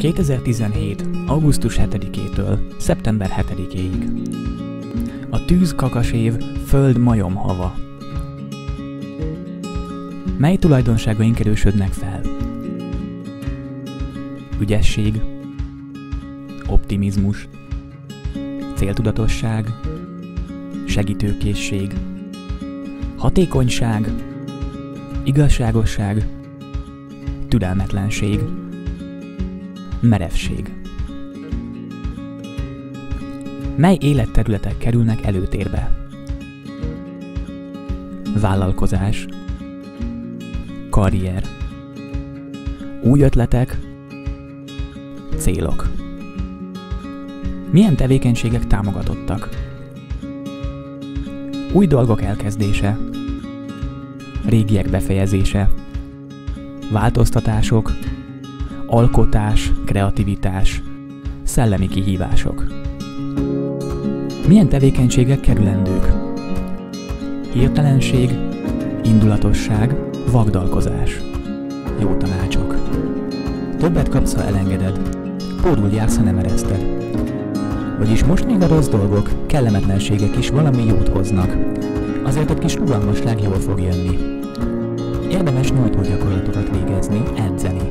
2017. augusztus 7-től szeptember 7-ig. A tűz kakas év föld majom hava. Mely tulajdonságaink erősödnek fel? Ügyesség, optimizmus, céltudatosság, segítőkészség, hatékonyság, igazságosság, türelmetlenség, merevség. Mely életterületek kerülnek előtérbe? Vállalkozás, karrier, új ötletek, célok. Milyen tevékenységek támogatottak? Új dolgok elkezdése, régiek befejezése, változtatások, alkotás, kreativitás, szellemi kihívások. Milyen tevékenységek kerülendők? Hirtelenség, indulatosság, vagdalkozás. Jó tanácsok. Többet kapsz, ha elengeded. Pórul jársz, ha nem ereszted. Vagyis most még a rossz dolgok, kellemetlenségek is valami jót hoznak. Azért egy kis rugalmasság jól fog jönni. Érdemes nyújtó gyakorlatokat végezni, edzeni.